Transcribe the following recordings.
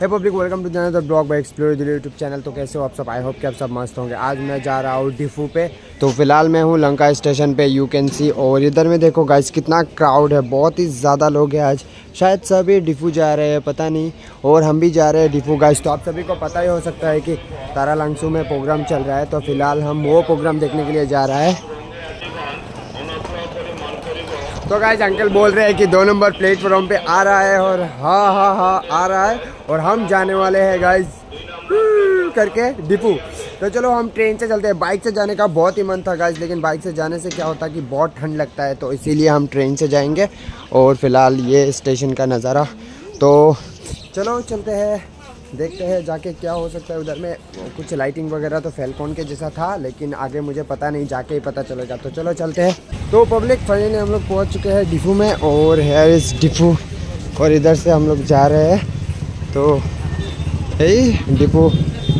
Hey public welcome to channel vlog by explore Delhi YouTube channel तो कैसे हो आप सब? आई होप कि आप सब मस्त होंगे। आज मैं जा रहा हूँ डिफू पे। तो फ़िलहाल मैं हूँ लंका स्टेशन पे यू कैन सी और इधर में देखो गाइस कितना क्राउड है, बहुत ही ज़्यादा लोग हैं आज। शायद सभी डिफू जा रहे हैं, पता नहीं। और हम भी जा रहे हैं डिफू गाइस तो आप सभी को पता ही हो सकता है कि तारा लंगसू में प्रोग्राम चल रहा है। तो फ़िलहाल हम वो प्रोग्राम देखने के लिए जा रहा है। तो गाइज़ अंकल बोल रहे हैं कि दो नंबर प्लेटफॉर्म पे आ रहा है और हाँ हाँ हाँ आ रहा है और हम जाने वाले हैं गाइज़ करके डिपू तो चलो हम ट्रेन से चलते हैं. बाइक से जाने का बहुत ही मन था गाइज़ लेकिन बाइक से जाने से क्या होता है कि बहुत ठंड लगता है तो इसीलिए हम ट्रेन से जाएँगे और फ़िलहाल ये स्टेशन का नज़ारा. तो चलो चलते हैं. देखते हैं जाके क्या हो सकता है। उधर में कुछ लाइटिंग वगैरह तो फेलकॉन के जैसा था, लेकिन आगे मुझे पता नहीं, जाके ही पता चलेगा। तो चलो चलते हैं। तो पब्लिक फाइनली हम लोग पहुँच चुके हैं डिफू में, और है इस डिफू। और इधर से हम लोग जा रहे हैं। तो यही डिफू।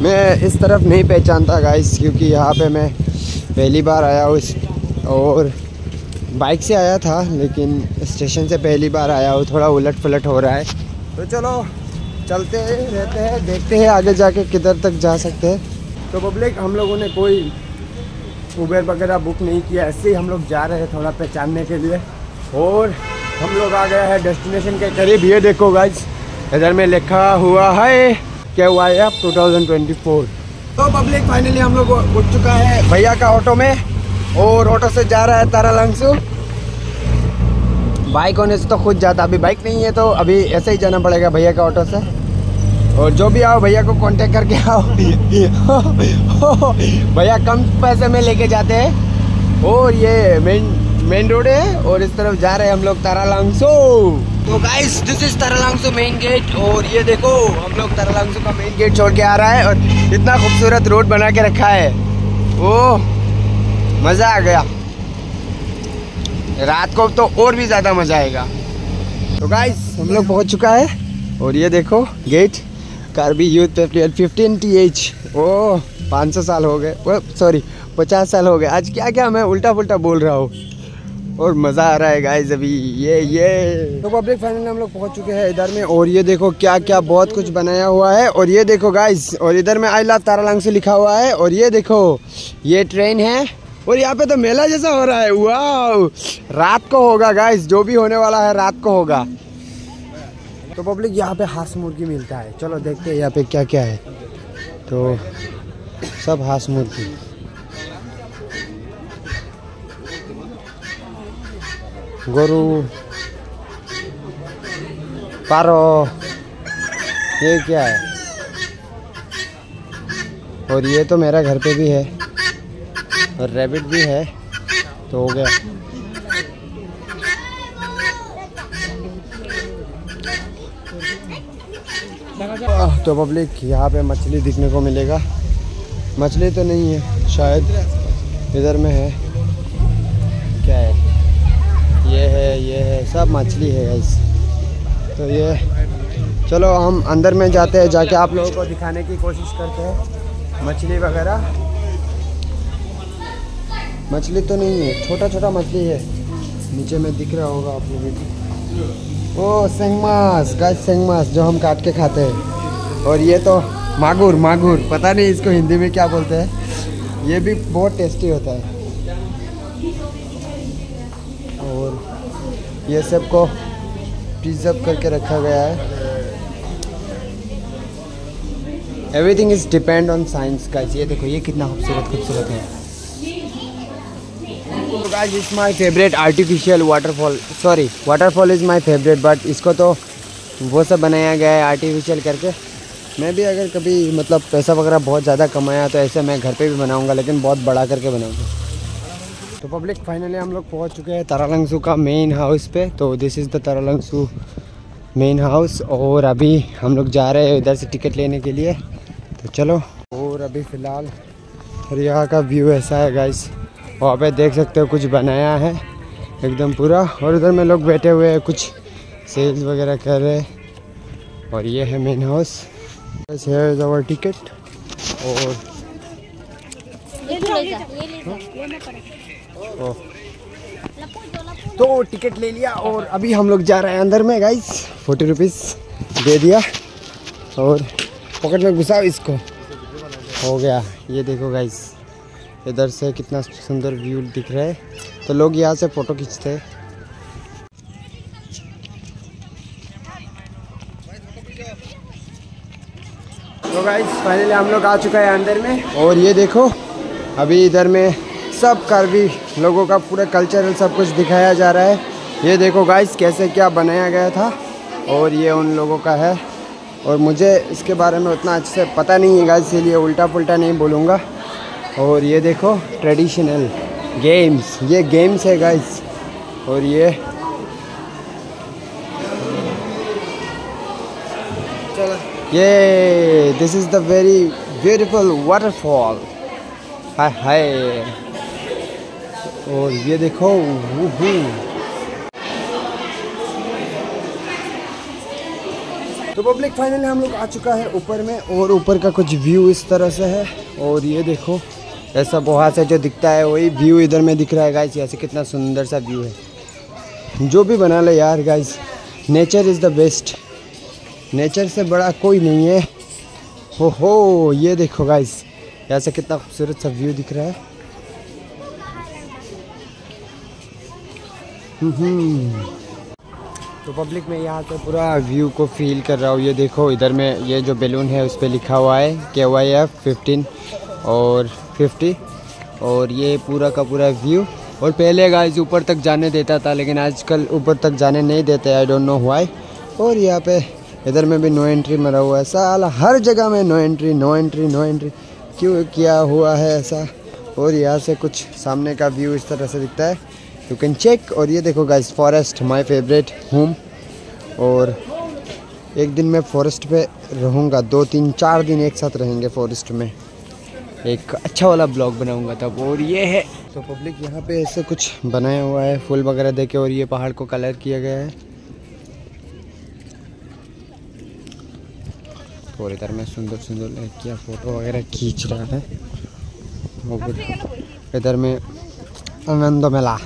मैं इस तरफ़ नहीं पहचानता गाइस क्योंकि यहाँ पे मैं पहली बार आया हूँ और बाइक से आया था, लेकिन स्टेशन से पहली बार आया हूँ। थोड़ा उलट पुलट हो रहा है। तो चलो चलते रहते हैं, देखते हैं आगे जाके किधर तक जा सकते हैं। तो पब्लिक हम लोगों ने कोई उबेर वगैरह बुक नहीं किया, ऐसे ही हम लोग जा रहे हैं थोड़ा पहचानने के लिए। और हम लोग आ गए हैं डेस्टिनेशन के करीब। ये देखो गाइज़ इधर में लिखा हुआ है क्या हुआ है अब टू तो पब्लिक फाइनली हम लोग उठ चुका है भैया का ऑटो में और ऑटो से जा रहा है तारा लंगसू बाइक होने से तो खुद जाता, अभी बाइक नहीं है तो अभी ऐसे ही जाना पड़ेगा भैया के ऑटो से। और जो भी आओ, भैया को कांटेक्ट करके आओ। भैया कम पैसे में लेके जाते हैं। और ये मेन मेन रोड है, और इस तरफ़ जा रहे हैं हम लोग तारालांगसो। तो guys this is Taralangso main gate और ये देखो, हम लोग तारालांगसो का मेन गेट छोड़ के आ रहा है, और इतना खूबसूरत रोड बना के रखा है। ओ मज़ा आ गया। रात को तो और भी ज़्यादा मज़ा आएगा। तो गाइस हम लोग पहुँच चुका है और ये देखो गेट कार्बी यूथ पेट्रियल फिफ्टीन टी एच ओ, पाँच सौ साल हो गए। सॉरी पचास साल हो गए। आज क्या क्या मैं उल्टा पुल्टा बोल रहा हूँ। और मज़ा आ रहा है गाइस अभी। ये ये। तो पब्लिक फाइनल हम लोग पहुँच चुके हैं इधर में। और ये देखो क्या क्या बहुत कुछ बनाया हुआ है। और ये देखो गाइस और इधर में आई लव तारालंग से लिखा हुआ है। और ये देखो, ये ट्रेन है। और यहाँ पे तो मेला जैसा हो रहा है। वाह रात को होगा गाइस जो भी होने वाला है, रात को होगा। तो पब्लिक यहाँ पे हास मुर्गी मिलता है। चलो देखते हैं यहाँ पे क्या क्या है। तो सब हास मुर्गी। गोरु, पारो, ये क्या है? और ये तो मेरा घर पे भी है। और रैबिट भी है तो हो गया। तो पब्लिक यहाँ पे मछली दिखने को मिलेगा। मछली तो नहीं है, शायद इधर में है। क्या है? ये है ये है, सब मछली है इस तो ये, चलो हम अंदर में जाते हैं, जाके आप लोगों को दिखाने की कोशिश करते हैं। मछली वगैरह। मछली तो नहीं है छोटा छोटा मछली है। नीचे में दिख रहा होगा आप लोगों को। ओ, सेंगमास गाय सेंगमास, जो हम काट के खाते हैं। और ये तो मागुर मागुर, पता नहीं इसको हिंदी में क्या बोलते हैं। ये भी बहुत टेस्टी होता है। और ये सबको प्रिजर्व करके रखा गया है। Everything is depend on science का ये देखो, ये कितना खूबसूरत खूबसूरत है। Guys it's my favourite artificial waterfall sorry waterfall is my favourite but इसको तो वो सब बनाया गया है आर्टिफिशियल करके। मैं भी अगर कभी मतलब पैसा वगैरह बहुत ज़्यादा कमाया तो ऐसे मैं घर पे भी बनाऊँगा, लेकिन बहुत बड़ा करके बनाऊँगा। तो पब्लिक फाइनली हम लोग पहुँच चुके हैं तारालंगसू का मेन हाउस पे। तो this is the Taralangso main house और अभी हम लोग जा रहे हैं इधर से टिकट लेने के लिए। तो चलो, और अभी फ़िलहाल यहाँ का व्यू ऐसा है गाइस वहाँ पे देख सकते हो कुछ बनाया है एकदम पूरा। और उधर में लोग बैठे हुए हैं कुछ सेल्स वगैरह कर रहे हैं। और ये है मेन हाउस बस है इज़ आवर टिकट और तो टिकट ले लिया और अभी हम लोग जा रहे हैं अंदर में गाइस फोर्टी रुपीज़ दे दिया। और पॉकेट में घुसाओ इसको। हो गया। ये देखो गाइस इधर से कितना सुंदर व्यू दिख रहा है। तो लोग यहाँ से फ़ोटो खींचते हैं। तो फाइनली हम लोग आ चुका है अंदर में। और ये देखो, अभी इधर में सब कार्बी लोगों का पूरा कल्चरल सब कुछ दिखाया जा रहा है। ये देखो गाइस कैसे क्या बनाया गया था। और ये उन लोगों का है। और मुझे इसके बारे में उतना अच्छे से पता नहीं है गाइस इसीलिए उल्टा पुल्टा नहीं बोलूँगा। और ये देखो ट्रेडिशनल गेम्स ये गेम्स है गाइस और ये ये this is the very beautiful waterfall हाय हाय. और ये देखो वूहू। तो पब्लिक फाइनली हम लोग आ चुका है ऊपर में और ऊपर का कुछ व्यू इस तरह से है। और ये देखो ऐसा वहाँ से जो दिखता है, वही व्यू इधर में दिख रहा है गाइस ऐसे कितना सुंदर सा व्यू है। जो भी बना ले यार guys nature is the best nature से बड़ा कोई नहीं है। हो हो ये देखो गाइस यहाँ से कितना खूबसूरत सा व्यू दिख रहा है। हम्म। तो पब्लिक में यहाँ से पूरा व्यू को फील कर रहा हूँ। ये देखो, इधर में ये जो बैलून है, उस पर लिखा हुआ है के वाई एफ़ फिफ्टीन और फिफ्टी और ये पूरा का पूरा व्यू और पहले गाइस ऊपर तक जाने देता था, लेकिन आजकल ऊपर तक जाने नहीं देते आई डोंट नो वाई और यहाँ पे इधर में भी नो एंट्री मरा हुआ है। साला, हर जगह में no entry no entry no entry क्यों किया हुआ है ऐसा? और यहाँ से कुछ सामने का व्यू इस तरह से दिखता है। यू कैन चेक और ये देखो guys forest my favourite home और एक दिन मैं फॉरेस्ट पे रहूँगा, दो, तीन, चार दिन एक साथ रहेंगे फॉरेस्ट में। एक अच्छा वाला ब्लॉग बनाऊँगा तब। और ये है। तो पब्लिक यहाँ पे ऐसे कुछ बनाया हुआ है फूल वगैरह देके और ये पहाड़ को कलर किया गया है। और इधर में सुंदर सुंदर लड़कियाँ फ़ोटो वगैरह खींच रहा है। इधर में आनंद मेला।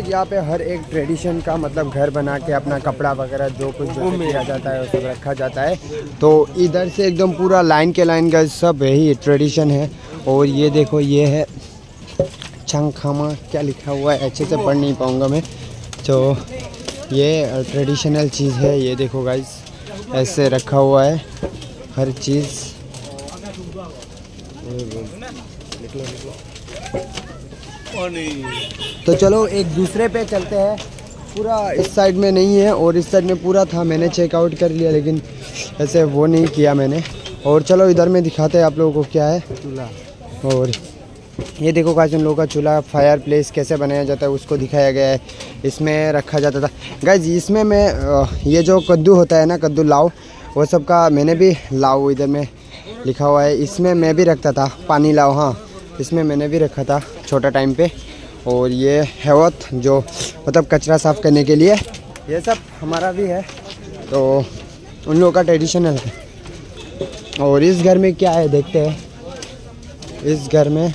यहाँ पे हर एक ट्रेडिशन का मतलब घर बना के अपना कपड़ा वगैरह जो कुछ जो किया जाता है सब रखा जाता है। तो इधर से एकदम पूरा लाइन के लाइन का सब यही ट्रेडिशन है। और ये देखो ये है चंगखामा क्या लिखा हुआ है? अच्छे से पढ़ नहीं पाऊँगा मैं। तो ये ट्रेडिशनल चीज़ है। ये देखो गाइस ऐसे रखा हुआ है हर चीज़। तो चलो एक दूसरे पे चलते हैं। पूरा इस साइड में नहीं है और इस साइड में पूरा था मैंने चेकआउट कर लिया लेकिन ऐसे वो नहीं किया मैंने। और चलो इधर में दिखाते हैं आप लोगों को क्या है। चूल्हा। और ये देखो गाइस उन लोगों का चूल्हा फायर प्लेस कैसे बनाया जाता है उसको दिखाया गया है। इसमें रखा जाता था। गाइस इसमें मैं ये जो कद्दू होता है ना कद्दू लाओ वो सब का मैंने भी लाओ इधर में लिखा हुआ है। इसमें मैं भी रखता था पानी लाओ हाँ। इसमें मैंने भी रखा था। छोटा टाइम पे। और ये हैवत जो मतलब कचरा साफ़ करने के लिए। ये सब हमारा भी है। तो उन लोगों का ट्रेडिशनल है। और इस घर में क्या है देखते हैं। इस घर में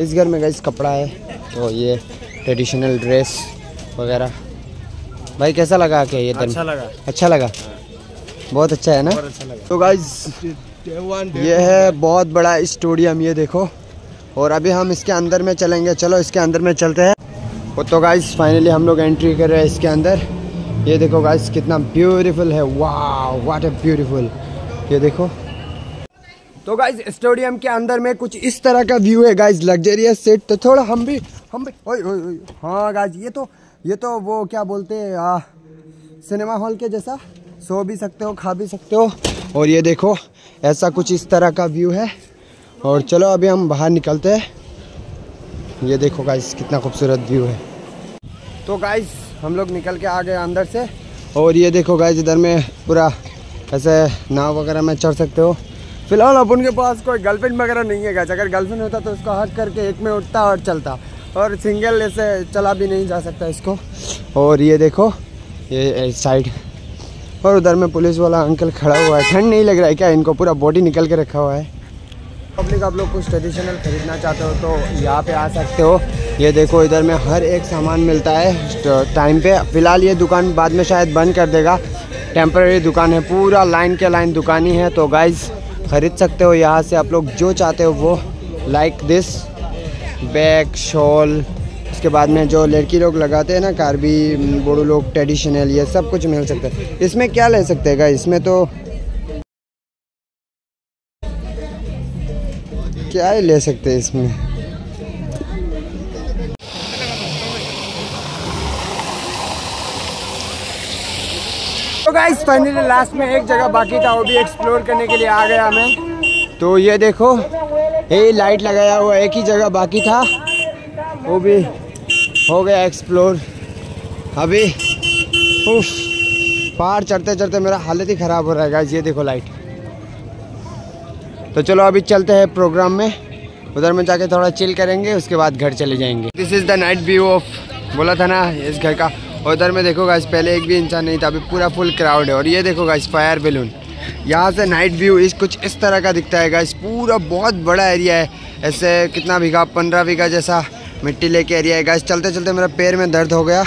इस घर में गई कपड़ा है। तो ये ट्रेडिशनल ड्रेस वगैरह। भाई कैसा लगा क्या ये अच्छा लगा। अच्छा लगा? बहुत अच्छा है ना? अच्छा लगा। तो गाइज़ ये है बहुत बड़ा स्टेडियम ये देखो। और अभी हम इसके अंदर में चलेंगे। चलो, इसके अंदर में चलते हैं। वो तो गाइज़ फाइनली हम लोग एंट्री कर रहे हैं इसके अंदर। ये देखो गाइज़ कितना ब्यूटीफुल है। वाह वाट ए ब्यूटीफुल ये देखो। तो गाइज़ स्टेडियम के अंदर में कुछ इस तरह का व्यू है गाइज़ लग्जरियस सेट तो थोड़ा हम भी हम भी, ओए ओए ओए। हाँ गाइज़ ये तो ये तो वो क्या बोलते हैं सिनेमा हॉल के जैसा। सो भी सकते हो, खा भी सकते हो। और ये देखो, ऐसा कुछ इस तरह का व्यू है। और चलो अभी हम बाहर निकलते हैं। ये देखो गाइज़ कितना खूबसूरत व्यू है। तो गाइज़ हम लोग निकल के आ गए अंदर से। और ये देखो गाइज़ इधर में पूरा ऐसे नाव वगैरह में चढ़ सकते हो। फ़िलहाल अब उनके पास कोई गर्लफ्रेंड वगैरह नहीं है गैस अगर गर्लफ्रेंड होता तो उसको हट करके एक में उठता और चलता। और सिंगल ऐसे चला भी नहीं जा सकता इसको। और ये देखो, ये साइड और उधर में पुलिस वाला अंकल खड़ा हुआ है। ठंड नहीं लग रहा है क्या? इनको पूरा बॉडी निकल के रखा हुआ है। पब्लिक आप लोग कुछ ट्रेडिशनल खरीदना चाहते हो तो यहाँ पे आ सकते हो। ये देखो, इधर में हर एक सामान मिलता है। टाइम पे फ़िलहाल ये दुकान बाद में शायद बंद कर देगा। टेम्प्रेरी दुकान है, पूरा लाइन के लाइन दुकान ही है। तो गाइज़ ख़रीद सकते हो यहाँ से आप लोग जो चाहते हो वो। लाइक दिस बैग शॉल उसके बाद में जो लड़की लोग लगाते हैं ना कार्बी बोड़ो लोग ट्रेडिशनल ये सब कुछ मिल सकता है। इसमें क्या ले सकते हैं इसमें तो क्या ही ले सकते हैं इसमें? तो गाइस फाइनली लास्ट में एक जगह बाकी था, वो भी एक्सप्लोर करने के लिए आ गया मैं। तो ये देखो, ये लाइट लगाया हुआ एक ही जगह बाकी था। वो भी हो गया एक्सप्लोर अभी, उफ पहाड़ चढ़ते चढ़ते मेरा हालत ही ख़राब हो रहा है गाइस ये देखो लाइट तो चलो अभी चलते हैं प्रोग्राम में। उधर में जाके थोड़ा चिल करेंगे, उसके बाद घर चले जाएँगे। This is the night view of बोला था ना, इस घर का। और उधर में देखो गाइस पहले एक भी इंसान नहीं था, अभी पूरा फुल क्राउड है। और ये देखो गाइस फायर बैलून यहाँ से नाइट व्यू इस कुछ इस तरह का दिखता है गाइस पूरा बहुत बड़ा एरिया है। ऐसे कितना बीघा, पंद्रह बीघा जैसा मिट्टी लेके एरिया है गाइस चलते चलते मेरा पैर में दर्द हो गया।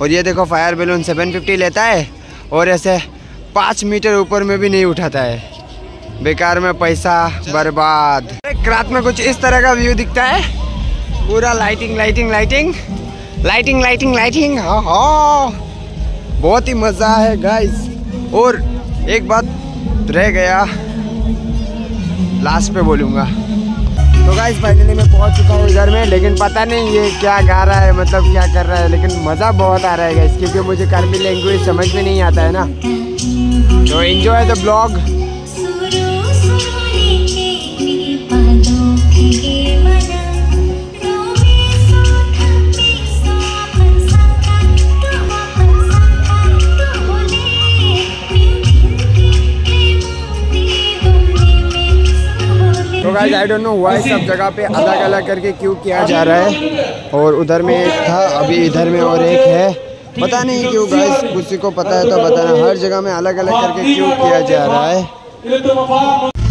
और ये देखो फायर बैलून सेवन लेता है। और ऐसे पाँच मीटर ऊपर में भी नहीं उठाता है। बेकार में पैसा बर्बाद। रात में कुछ इस तरह का व्यू दिखता है। पूरा lighting lighting lighting lighting lighting lighting हाँ हाँ। बहुत ही मज़ा है गाइस और एक बात रह गया। लास्ट पे बोलूँगा। तो गाइस फाइनली मैं पहुँच चुका हूँ इधर में, लेकिन पता नहीं ये क्या गा रहा है मतलब क्या कर रहा है, लेकिन मज़ा बहुत आ रहा है गाइस क्योंकि मुझे कर्मी लैंग्वेज समझ में नहीं आता, है ना? तो एंजॉय द ब्लॉग तो गाइस आई डोंट नो हुआ सब जगह पे अलग अलग करके क्यों किया जा रहा है। और उधर में एक था अभी इधर में और एक है। पता नहीं क्यों गाइस किसी को पता है तो बताना। हर जगह में अलग अलग करके क्यों किया जा रहा है।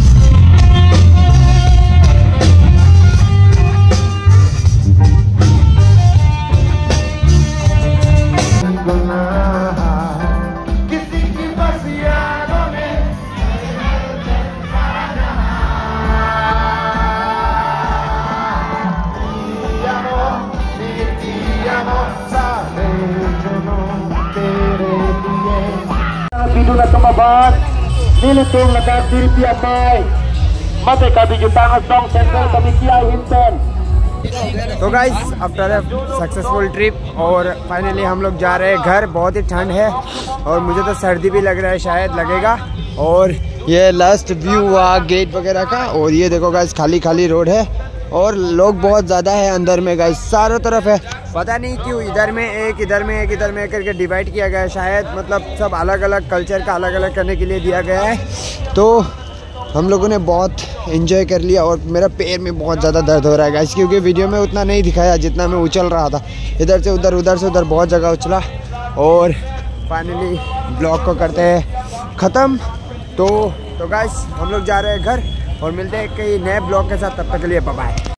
Nilitong nagkasilpi amay. Mate kami jutangas dong sensor kami kiai hinten. तो गाइस आफ्टर सक्सेसफुल ट्रिप और फाइनली हम लोग जा रहे हैं घर, बहुत ही ठंड है और मुझे तो सर्दी भी लग रहा है, शायद लगेगा और ये लास्ट व्यू हुआ गेट वगैरह का और ये देखो गाइस खाली खाली रोड है और लोग बहुत ज़्यादा है अंदर में गाइस चारों तरफ़ है। पता नहीं क्यों इधर में एक, इधर में एक, इधर में करके डिवाइड किया गया है। शायद मतलब सब अलग अलग कल्चर का अलग अलग करने के लिए दिया गया है। तो हम लोगों ने बहुत इन्जॉय कर लिया और मेरा पैर में बहुत ज़्यादा दर्द हो रहा है गाइस क्योंकि वीडियो में उतना नहीं दिखाया जितना मैं उछल रहा था। इधर से उधर उधर से उधर बहुत जगह उछला और फाइनली ब्लॉग को करते हैं। ख़त्म। तो तो गाइस हम लोग जा रहे हैं घर। और मिलते हैं कई नए ब्लॉग के साथ तब तक के लिए बाय